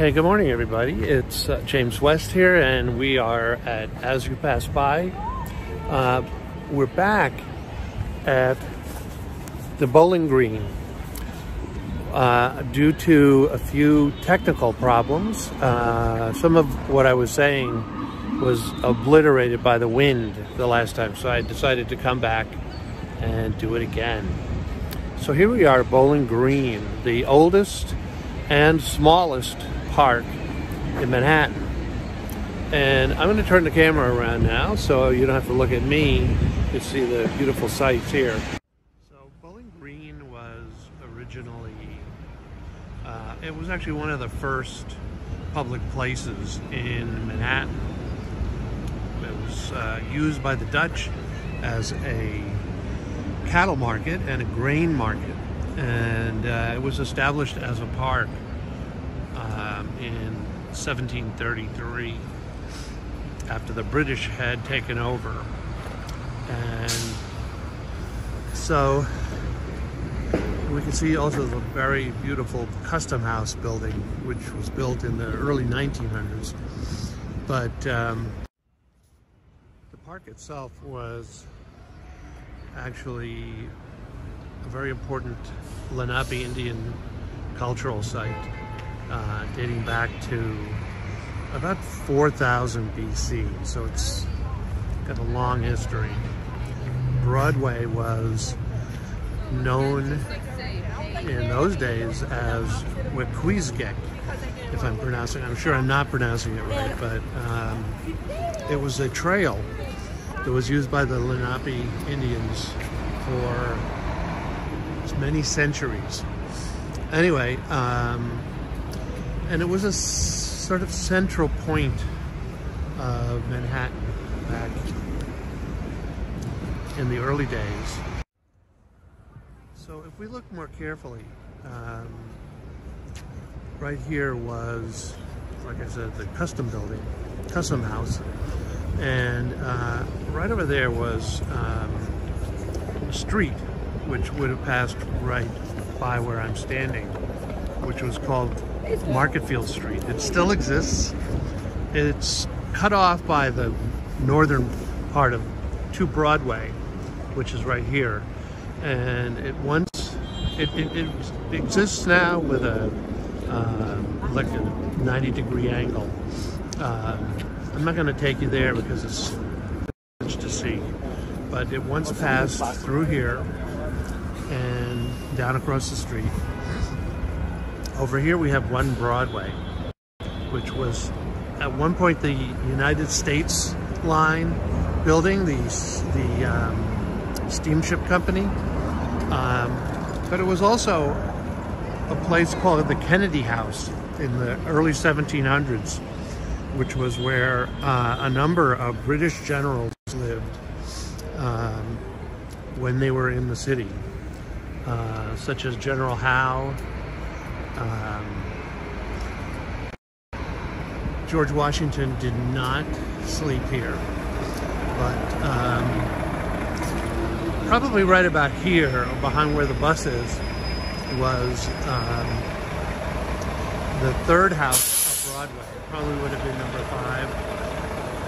Okay, good morning, everybody. It's uh, James West here, and we are at As You Pass By. Uh, we're back at the Bowling Green. Uh, due to a few technical problems, uh, some of what I was saying was obliterated by the wind the last time, so I decided to come back and do it again. So here we are, Bowling Green, the oldest and smallest park in Manhattan. And I'm going to turn the camera around now so you don't have to look at me to see the beautiful sights here. So Bowling Green was originally, uh, it was actually one of the first public places in Manhattan. It was uh, used by the Dutch as a cattle market and a grain market and uh, it was established as a park um, in 1733 after the British had taken over. And so we can see also the very beautiful custom house building, which was built in the early 1900s. But um, the park itself was actually a very important Lenape Indian cultural site uh, dating back to about 4000 BC. So it's got a long history. Broadway was known in those days as Wickquasgeck, if I'm pronouncing I'm sure I'm not pronouncing it right, but um, it was a trail that was used by the Lenape Indians for many centuries. Anyway, um, and it was a sort of central point of Manhattan back in the early days. So if we look more carefully, um, right here was, like I said, the custom building, custom house. And uh, right over there was um, a street which would have passed right by where I'm standing, which was called Marketfield Street. It still exists. It's cut off by the northern part of 2 Broadway, which is right here. And it once, it, it, it exists now with a, uh, like a 90 degree angle. Uh, I'm not gonna take you there because it's much to see. But it once passed through here and down across the street. Over here we have one Broadway, which was at one point the United States line building, the, the um, steamship company. Um, but it was also a place called the Kennedy House in the early 1700s, which was where uh, a number of British generals lived um, when they were in the city. Uh, such as General Howe, um, George Washington did not sleep here, but um, probably right about here, behind where the bus is, was um, the third house of Broadway. It probably would have been number five,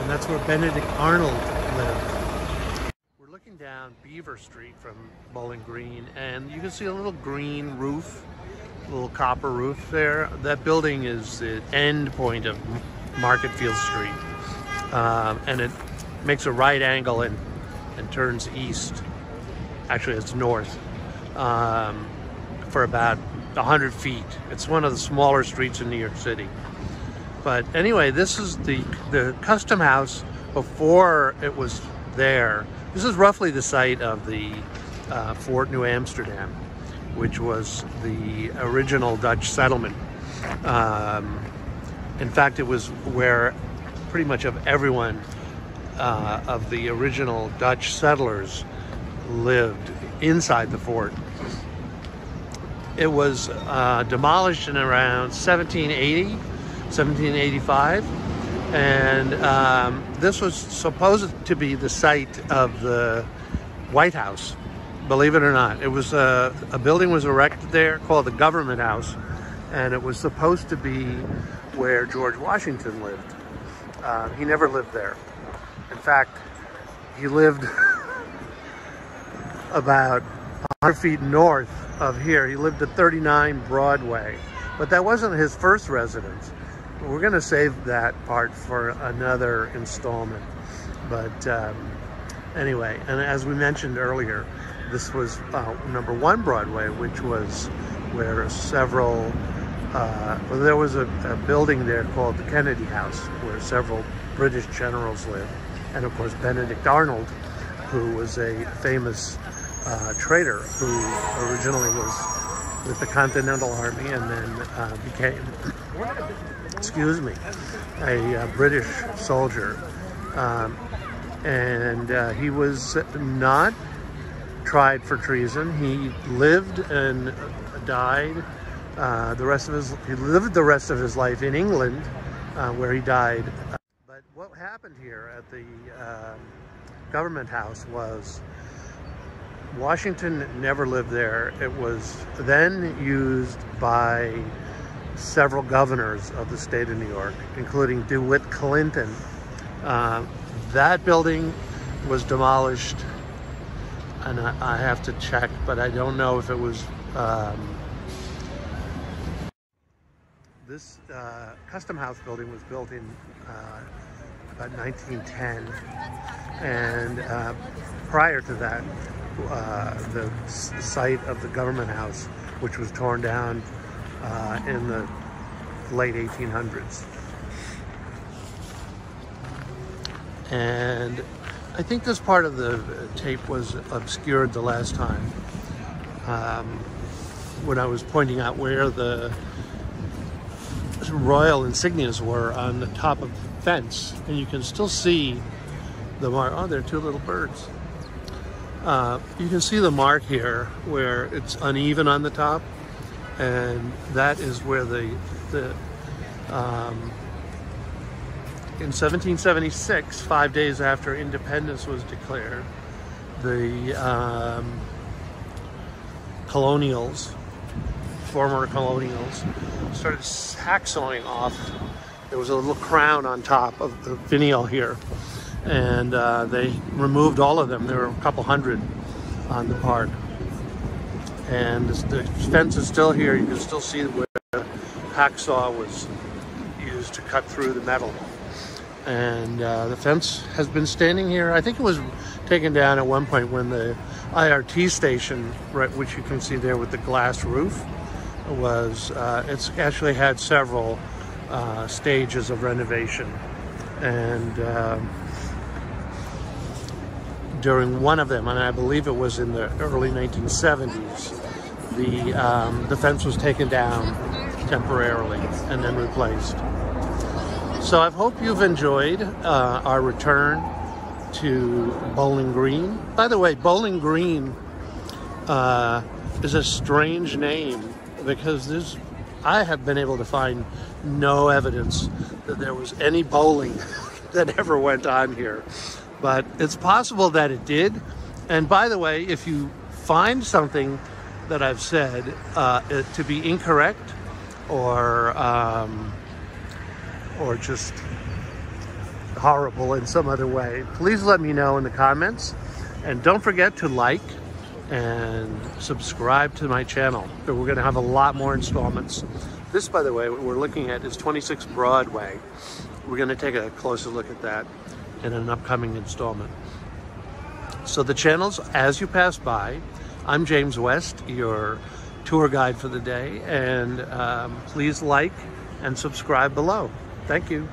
and that's where Benedict Arnold lived We're looking down Beaver Street from Bowling Green and you can see a little green roof, little copper roof there. That building is the end point of Marketfield Street. Um, and it makes a right angle and, and turns east. Actually, it's north um, for about 100 feet. It's one of the smaller streets in New York City. But anyway, this is the, the custom house before it was there. This is roughly the site of the uh, Fort New Amsterdam, which was the original Dutch settlement. Um, in fact, it was where pretty much of everyone uh, of the original Dutch settlers lived inside the fort. It was uh, demolished in around 1780, 1785 and um, this was supposed to be the site of the White House, believe it or not. It was a, a building was erected there called the Government House, and it was supposed to be where George Washington lived. Uh, he never lived there. In fact, he lived about 100 feet north of here. He lived at 39 Broadway, but that wasn't his first residence. We're going to save that part for another installment. But um, anyway, and as we mentioned earlier, this was uh, number one Broadway, which was where several, uh, well, there was a, a building there called the Kennedy House, where several British generals lived. And of course, Benedict Arnold, who was a famous uh, traitor who originally was with the Continental Army and then uh, became, excuse me, a uh, British soldier. Um, and uh, he was not tried for treason. He lived and died uh, the rest of his, he lived the rest of his life in England, uh, where he died. But what happened here at the um, government house was Washington never lived there. It was then used by several governors of the state of New York, including DeWitt Clinton. Uh, that building was demolished, and I, I, have to check, but I don't know if it was. Um, this uh, custom house building was built in uh, about 1910, and uh, prior to that, uh, the site of the government house, which was torn down uh, in the late 1800s. And I think this part of the tape was obscured the last time um, when I was pointing out where the royal insignias were on the top of the fence. And you can still see the mark. Oh, there are two little birds. Uh, you can see the mark here where it's uneven on the top and that is where the, the um, in 1776, five days after independence was declared, the um, colonials, former colonials, started hacksawing off. There was a little crown on top of the finial here and uh, they removed all of them. There were a couple hundred on the park. And the fence is still here. You can still see where the hacksaw was used to cut through the metal. And uh, the fence has been standing here. I think it was taken down at one point when the IRT station, right, which you can see there with the glass roof, was, uh, it's actually had several uh, stages of renovation. And um, during one of them, and I believe it was in the early 1970s, the, um, the fence was taken down temporarily and then replaced. So I hope you've enjoyed uh, our return to Bowling Green. By the way, Bowling Green uh, is a strange name because there's, I have been able to find no evidence that there was any bowling that ever went on here but it's possible that it did. And by the way, if you find something that I've said uh, to be incorrect or um, or just horrible in some other way, please let me know in the comments. And don't forget to like and subscribe to my channel. We're going to have a lot more installments. This, by the way, what we're looking at is 26 Broadway. We're going to take a closer look at that in an upcoming installment. So the channels, as you pass by, I'm James West, your tour guide for the day, and um, please like and subscribe below. Thank you.